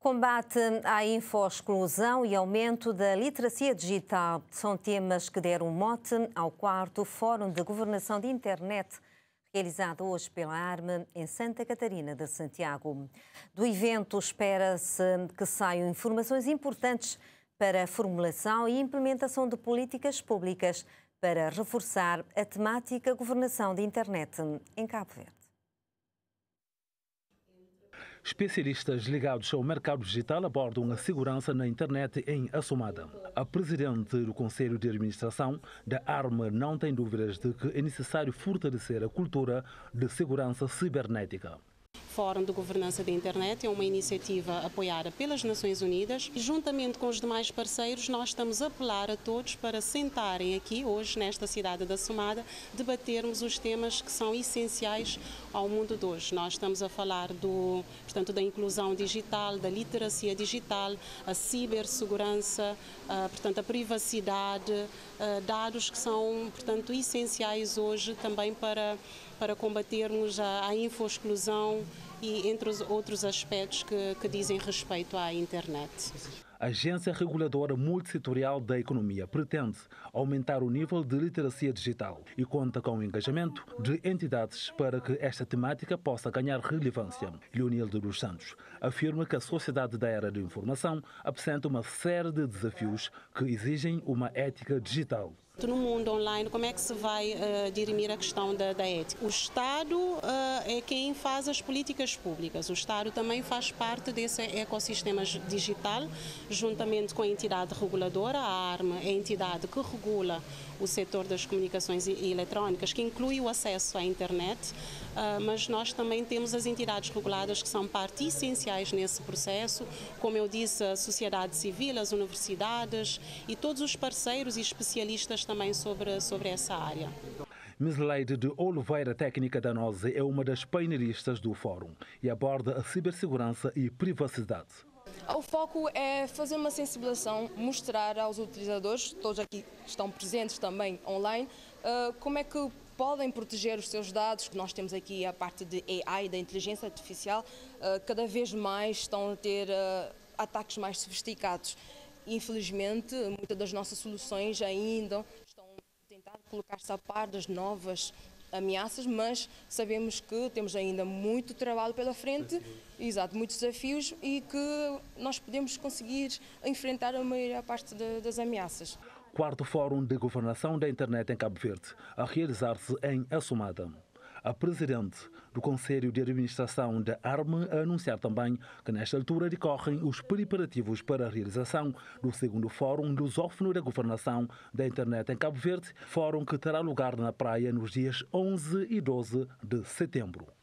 Combate à info-exclusão e aumento da literacia digital são temas que deram mote ao quarto Fórum de Governação de Internet, realizado hoje pela ARME em Santa Catarina de Santiago. Do evento espera-se que saiam informações importantes para a formulação e implementação de políticas públicas para reforçar a temática governação de internet em Cabo Verde. Especialistas ligados ao mercado digital abordam a segurança na internet em Assomada. A presidente do Conselho de Administração da ARMA não tem dúvidas de que é necessário fortalecer a cultura de segurança cibernética. Fórum de Governança da Internet é uma iniciativa apoiada pelas Nações Unidas e, juntamente com os demais parceiros, nós estamos a apelar a todos para sentarem aqui, hoje, nesta cidade da Somada, debatermos os temas que são essenciais ao mundo de hoje. Nós estamos a falar do, portanto, da inclusão digital, da literacia digital, a cibersegurança, a, portanto, a privacidade, a, dados que são, portanto, essenciais hoje também para, para combatermos a, a info-exclusão e entre os outros aspectos que, que dizem respeito à internet. A Agência Reguladora Multissetorial da Economia pretende aumentar o nível de literacia digital e conta com o engajamento de entidades para que esta temática possa ganhar relevância. Leonildo dos Santos afirma que a sociedade da era da informação apresenta uma série de desafios que exigem uma ética digital. No mundo online, como é que se vai uh, dirimir a questão da, da ética? O Estado uh, é quem faz as políticas públicas. O Estado também faz parte desse ecossistema digital, juntamente com a entidade reguladora. A ARMA é a entidade que regula o setor das comunicações eletrónicas, que inclui o acesso à internet, mas nós também temos as entidades reguladas que são parte essenciais nesse processo, como eu disse, a sociedade civil, as universidades e todos os parceiros e especialistas também sobre, sobre essa área. Miss Leide de Oliveira, técnica da NOSE, é uma das painelistas do fórum e aborda a cibersegurança e privacidade. O foco é fazer uma sensibilização, mostrar aos utilizadores, todos aqui estão presentes também online, uh, como é que podem proteger os seus dados. Nós temos aqui a parte de AI, da inteligência artificial, uh, cada vez mais estão a ter uh, ataques mais sofisticados. Infelizmente, muitas das nossas soluções ainda estão a tentar colocar-se a par das novas ameaças, mas sabemos que temos ainda muito trabalho pela frente, exato, muitos desafios e que nós podemos conseguir enfrentar a maior parte de, das ameaças. Quarto Fórum de Governação da Internet em Cabo Verde, a realizar-se em Assomada a presidente do Conselho de Administração da ARME a anunciar também que nesta altura decorrem os preparativos para a realização do segundo Fórum Lusófono da Governação da Internet em Cabo Verde, fórum que terá lugar na praia nos dias 11 e 12 de setembro.